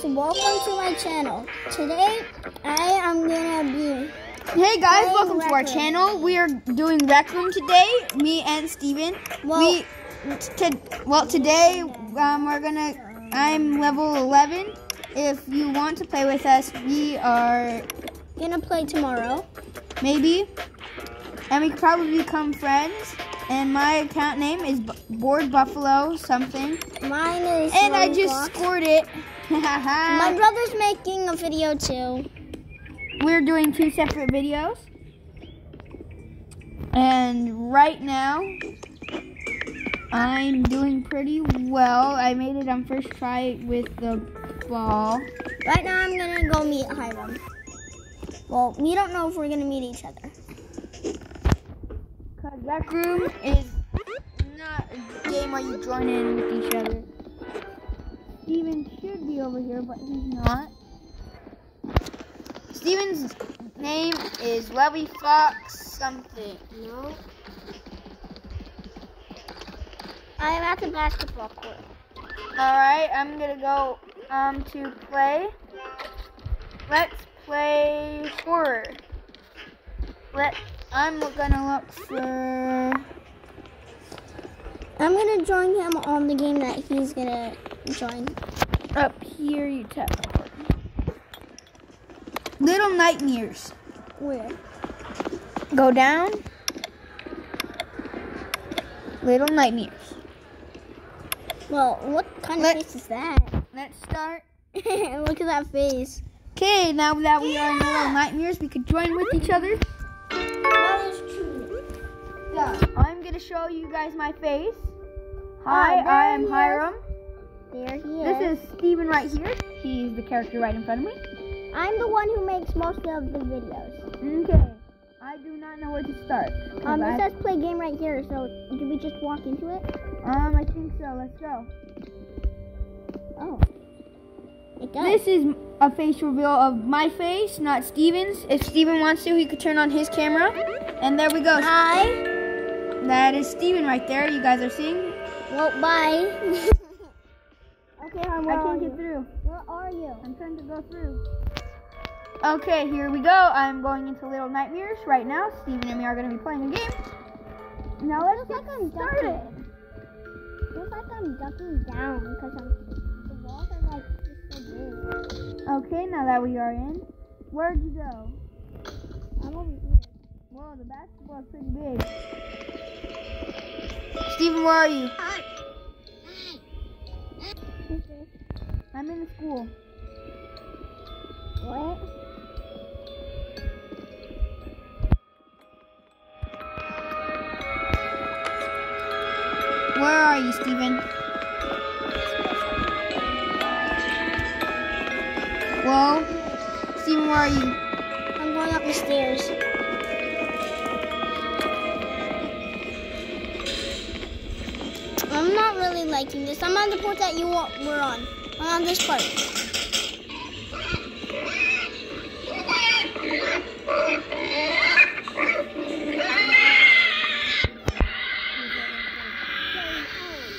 So welcome to my channel. Today I am gonna be Hey guys, welcome to our channel. We are doing Rec Room today, me and Steven. Well- we, well, today um, we're gonna, I'm level 11. If you want to play with us, we are gonna play tomorrow. maybe, and we could probably become friends. And my account name is B- Board Buffalo something. Mine is And I just scored it. My brother's making a video too. We're doing two separate videos. And right now, I'm doing pretty well. I made it on first try with the ball. Right now I'm gonna go meet Hiram. Well, we don't know if we're gonna meet each other. Because Rec Room is not a game where you join in with each other. Steven should be over here, but he's not. Steven's name is Lovey Fox something. No. I am at the basketball court. Alright, I'm gonna go um to play. Let's play horror. Let I'm gonna look for I'm gonna join him on the game that he's gonna join. Up here you tap Little Nightmares. Where? Go down. Little Nightmares. Well, what kind of face is that? Let's start. Look at that face. Okay, now that we are in Little Nightmares, we could join with each other. That is true. Yeah. I'm gonna show you guys my face. Hi, Ah, there I am. Hiram. There he is. This is Steven right here. He's the character right in front of me. I'm the one who makes most of the videos. Okay. I do not know where to start. Um, I- it says play game right here, so do we just walk into it? um, I think so. Let's go. Oh. It does. This is a face reveal of my face, not Steven's. If Steven wants to, he could turn on his camera. And there we go. Hi. That is Steven right there. You guys are seeing. Well, bye. I can't you? get through. Where are you? I'm trying to go through. Okay, here we go. I'm going into Little Nightmares right now. Steven and me are going to be playing a game. Now let's Feels get like I'm started. ducking. Feels like I'm ducking down because I'm the walls are like just so big. Okay, now that we are in, where'd you go? I'm over here. Whoa, the basketball is pretty big. Steven, where are you? Who's I'm in school. What? Where are you, Steven? Whoa. Steven, where are you? I'm going up the stairs. I'm not really liking this. I'm on the part that you were on. On this part.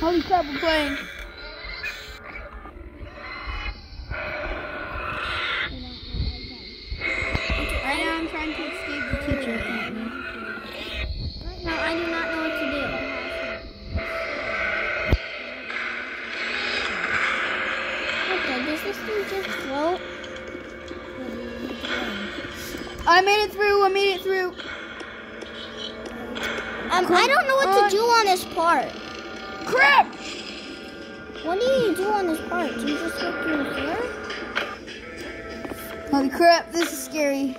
Holy crap, we're playing. I made it through, I made it through. Um, I don't know what on. to do on this part. Crap! What do you do on this part? Do you just go through here? Holy crap, this is scary.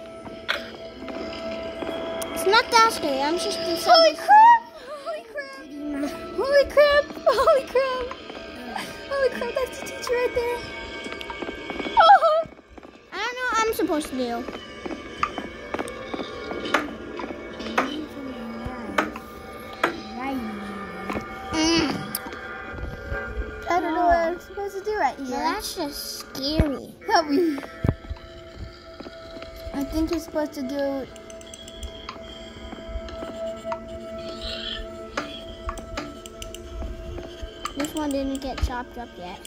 It's not that scary. I'm just inside. Holy crap! Holy crap! Holy crap! Holy crap! Holy crap, that's the teacher right there. Oh! I don't know what I'm supposed to do. Right here. that's just scary. Help me. I think you're supposed to do. This one didn't get chopped up yet.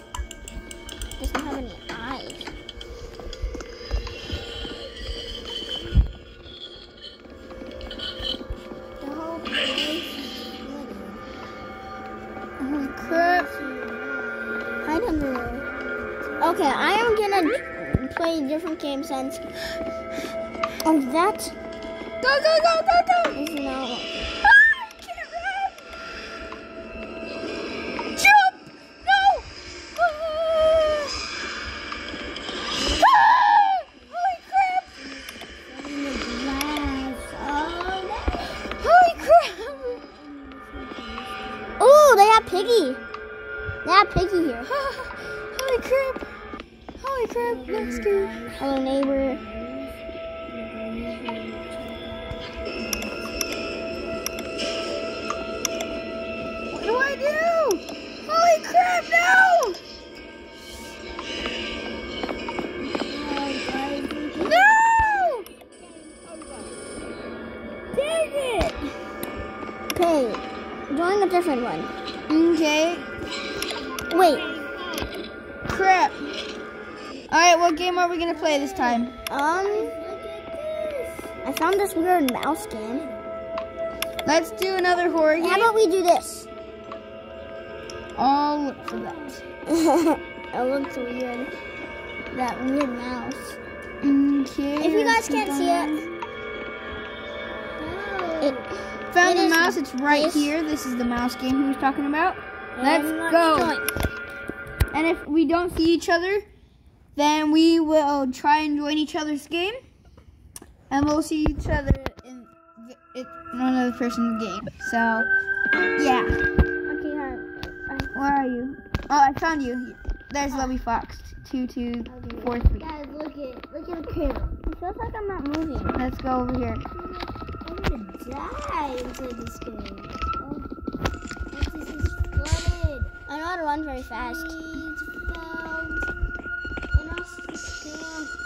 doesn't have any eyes. Gonna play different game since. Oh, that Go, go, go, go, go! is not. Hello, neighbor. What do I do? Holy crap! No! No! Dang it! Okay, join a different one. Okay. Wait, Crap. All right, what game are we gonna play this time? um, I found this weird mouse game. Let's do another horror game. How about we do this? I'll look for that. it looks weird. That weird mouse. Okay. If you guys can't see it, it Found It the mouse. It's right this. here. This is the mouse game he was talking about. Let's go. And if we don't see each other, then we will try and join each other's game, and we'll see each other in, in another person's game. So, yeah. Okay, hi. Where are you? Oh, I found you. There's Lovey Fox. Two two four three. Guys, look at look at the camera. It feels like I'm not moving. Let's go over here. I'm gonna die inside this game. Oh. This is flooded. I know how to run very fast.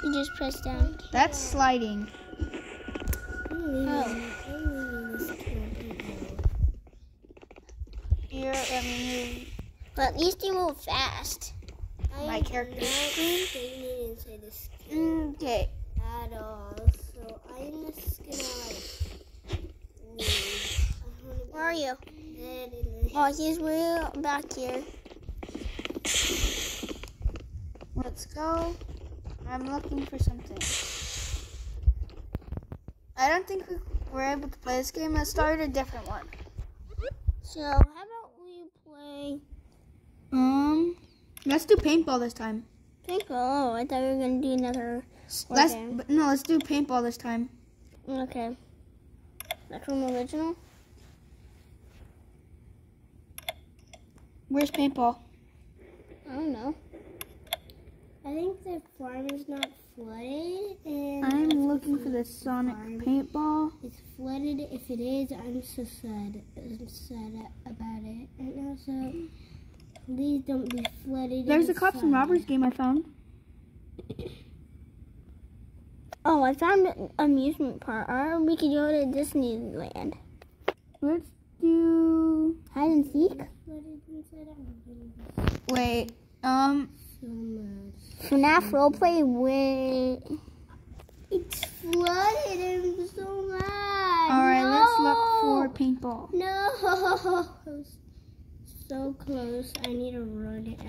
You just press down. That's sliding. Oh. Here, I mean, But at least you move fast. my character screen. inside this game Okay. at all. So I'm just gonna like. Where are you? Oh, he's way back here. Let's go. I'm looking for something. I don't think we were able to play this game. Let's start a different one. So how about we play Um, let's do paintball this time. paintball? Oh, I thought we were gonna do another. Let's game. no, let's do paintball this time. Okay. That's from original. Where's paintball? I don't know. I think the farm is not flooded, and I'm looking for the Sonic paintball. it's flooded. If it is, I'm so sad. I'm sad about it. And also, please don't be flooded. There's a cops and robbers game I found. Oh, I found an amusement park. Or we could go to Disneyland. Let's do. Hide and seek. Wait. Um. So. FNAF roleplay with. It's flooded and I'm so mad. All right. Let's look for paintball. No. So close. I need to run it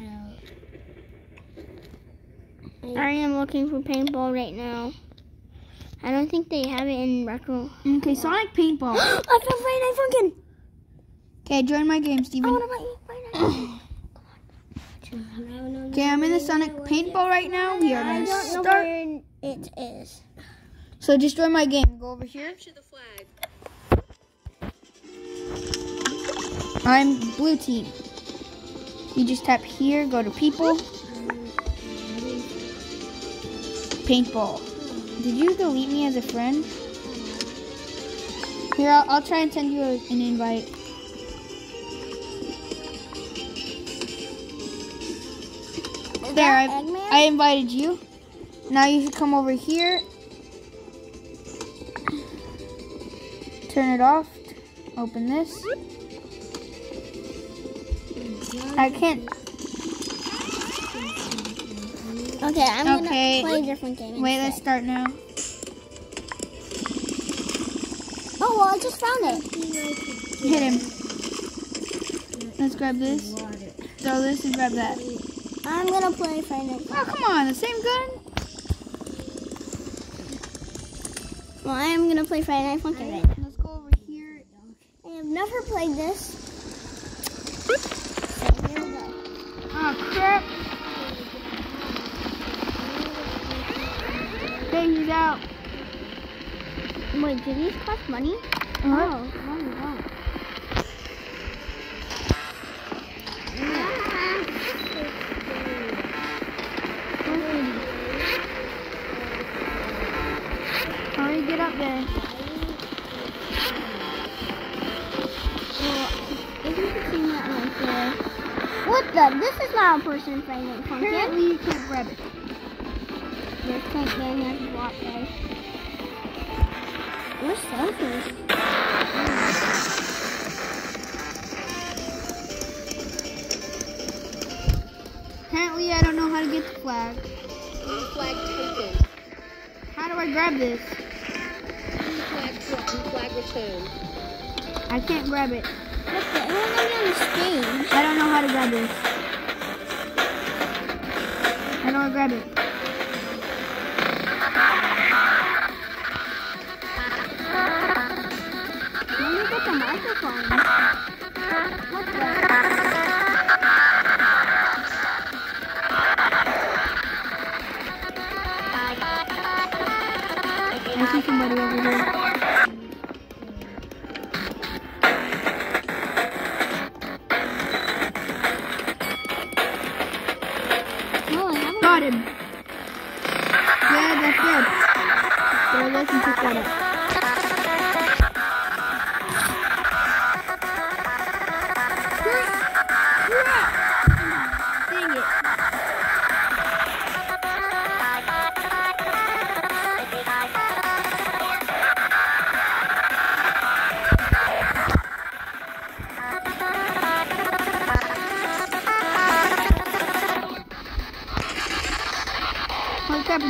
out. I am looking for paintball right now. I don't think they have it in retro. Okay, Sonic paintball. I found Friday Night Funkin'. Okay, join my game, I Steven. want to buy Friday Okay, I'm in the Sonic paintball right now. We are I gonna don't know start. where it is. So just join my game. Go over here. I'm blue team. You just tap here, go to people. Paintball. Did you delete me as a friend? Here, I'll, I'll try and send you a, an invite. There, I, I invited you. Now you should come over here. Turn it off. Open this. I can't. Okay, I'm Okay. gonna play a different game. Wait, instead. let's start now. Oh well, I just found it. Hit him. Let's grab this. Throw this and grab that. I'm gonna play Friday Night. Oh, come on. The same gun? Well, I am gonna play Friday Night Funkin' right now. Let's go over here. I have never played this. So here we go. Oh, crap. Okay, he's out. Wait, do these cost money? Uh-huh. Oh, no, they don't. Hurry, there. What the? This is not a person Night Funkin'. Apparently you can't grab it. This gang has block guys. Where's selfies? Apparently I don't know how to get the flag. Flag taken. How do I grab this? Flag, flag. I can't grab it. What the? It won't on the stage. I don't know how to grab this. How do I grab it?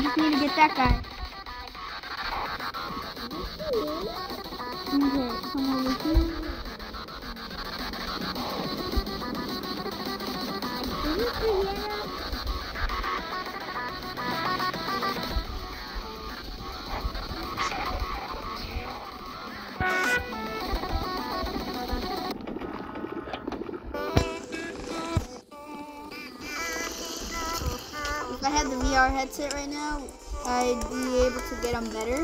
Just need to get that guy. If I had the VR headset right now, I'd be able to get them better.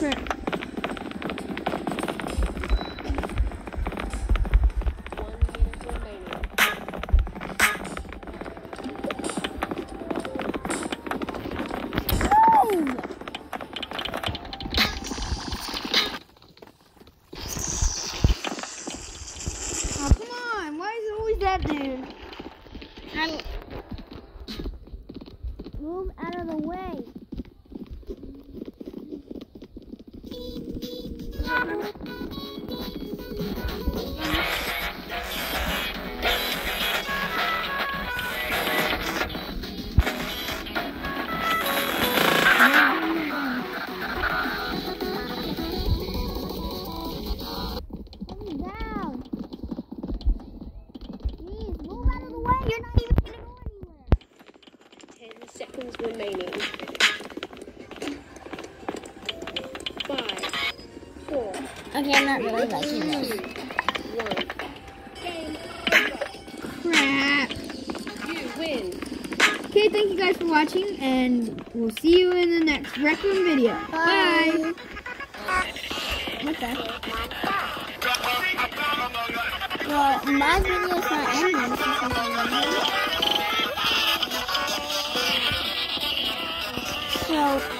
different next Rec Room video. Bye. Okay. Well, my video's not ending I'm. So.